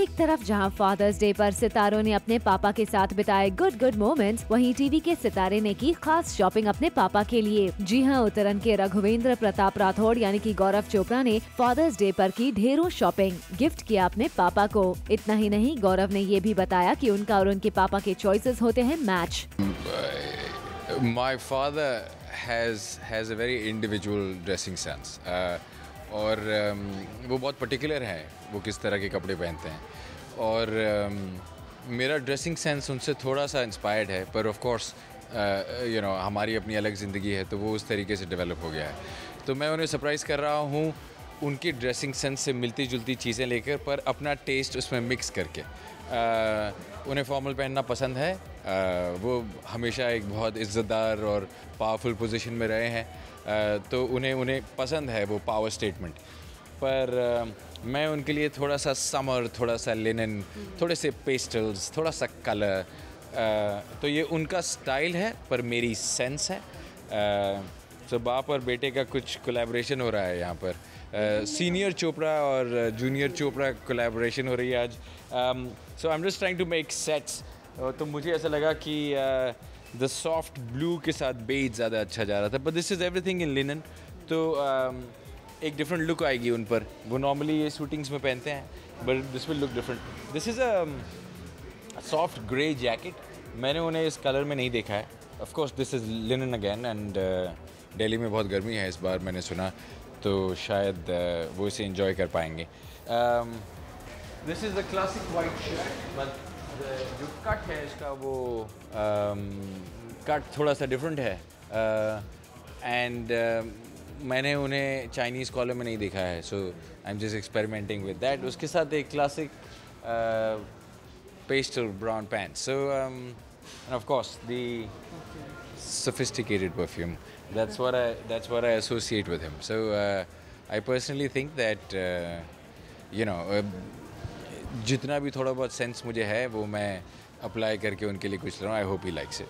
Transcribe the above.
एक तरफ़ जहाँ फादर्स डे पर सितारों ने अपने पापा के साथ बिताए गुड गुड मोमेंट्स वहीं टीवी के सितारे ने की खास शॉपिंग अपने पापा के लिए। जी हाँ उत्तरन के रघुवेंद्र प्रताप राठौड़ यानी कि गौरव चोपड़ा ने फादर्स डे पर की ढेरों शॉपिंग गिफ्ट किया अपने पापा को। इतना ही नहीं गौरव ने ये भी बताया की उनका और उनके पापा के चॉइसेस होते हैं match my father has has a very individual dressing sense. Uh, और um, वो बहुत पर्टिकुलर हैं वो किस तरह के कपड़े पहनते हैं। और um, मेरा ड्रेसिंग सेंस उनसे थोड़ा सा इंस्पायर्ड है पर ऑफ़ कोर्स यू नो हमारी अपनी अलग ज़िंदगी है तो वो उस तरीके से डेवलप हो गया है। तो मैं उन्हें सरप्राइज़ कर रहा हूँ उनकी ड्रेसिंग सेंस से मिलती जुलती चीज़ें लेकर पर अपना टेस्ट उसमें मिक्स करके। Uh, उन्हें फॉर्मल पहनना पसंद है uh, वो हमेशा एक बहुत इज़्ज़तदार और पावरफुल पोजीशन में रहे हैं। तो उन्हें उन्हें पसंद है वो पावर स्टेटमेंट पर uh, मैं उनके लिए थोड़ा सा समर थोड़ा सा लिनन थोड़े से पेस्टल्स थोड़ा सा कलर तो ये उनका स्टाइल है पर मेरी सेंस है। तो बाप और बेटे का कुछ कोलैबोरेशन हो रहा है यहाँ पर। सीनियर चोपड़ा और जूनियर चोपड़ा कोलैबोरेशन हो रही है आज। So I am just trying to make sets तो मुझे ऐसा लगा कि द सॉफ्ट ब्लू के साथ बेज ज़्यादा अच्छा जा रहा था but this is everything in linen तो um, एक डिफरेंट लुक आएगी उन पर। वो नॉर्मली ये शूटिंग्स में पहनते हैं but this will look different this is a soft grey jacket मैंने उन्हें इस कलर में नहीं देखा है। Of course this is linen again and Delhi में बहुत गर्मी है इस बार मैंने सुना। तो शायद uh, वो इसे इंजॉय कर पाएँगे। This is the classic white shirt but जो कट है इसका वो कट um, थोड़ा सा डिफरेंट है एंड uh, uh, मैंने उन्हें चाइनीज़ कॉलर में नहीं देखा है so I am just experimenting with that उसके साथ एक classic pastel brown pants. So, um, and of course, sophisticated perfume. That's what I that's what I associate with him. So, uh, I personally think that uh, you know, uh, जितना भी थोड़ा बहुत sense मुझे है, वो मैं apply करके उनके लिए कुछ रहा हूँ। I hope he likes it